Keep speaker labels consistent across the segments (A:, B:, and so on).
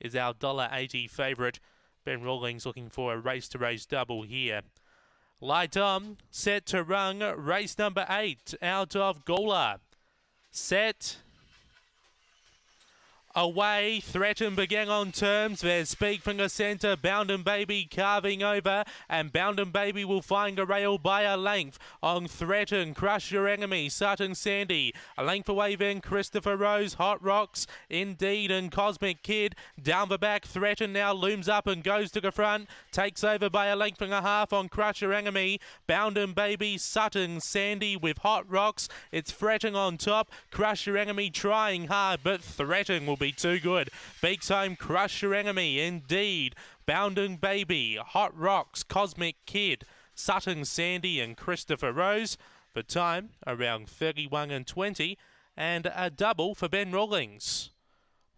A: is our $1.80 favourite. Ben Rawlings looking for a race to race double here. Light on, set to run, race number eight out of Gawler. Set, away. Threaten began on terms. There's Speak Finger Centre. Bounden Baby carving over. And Bounden Baby will find a rail by a length on Threaten. Crush Your Enemy. Sutton Sandy. A length away then Christopher Rose. Hot Rocks. Indeed. And Cosmic Kid. Down the back. Threaten now looms up and goes to the front. Takes over by a length and a half on Crush Your Enemy. Bounden Baby. Sutton Sandy with Hot Rocks. It's Threaten on top. Crush Your Enemy trying hard, but Threaten will be too good. Big Time crush your enemy, indeed. Bounden Baby, Hot Rocks, Cosmic Kid, Sutton Sandy, and Christopher Rose. For time, around 31 and 20, and a double for Ben Rawlings.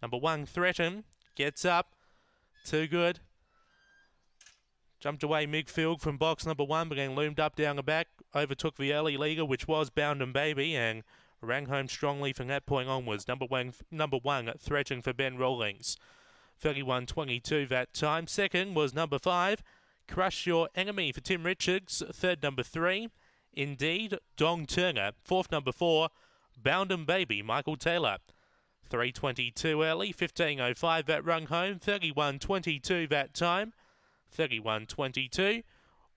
A: Number one, Threaten, gets up. Too good. Jumped away midfield from box number one, but then loomed up down the back, overtook the early leaguer, which was Bounden Baby, and rang home strongly from that point onwards. Number one, number one threatening for Ben Rawlings. 31.22 that time. Second was number five, Crush Your Enemy for Tim Richards. Third, number three, Indeed, Dong Turner. Fourth, number four, Bound and Baby, Michael Taylor. 3.22 early, 15.05 that rung home, 31.22 that time. 31.22.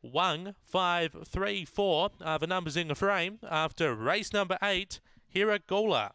A: 1, 5, 3, 4 are the numbers in the frame after race number 8. Here at Gawler.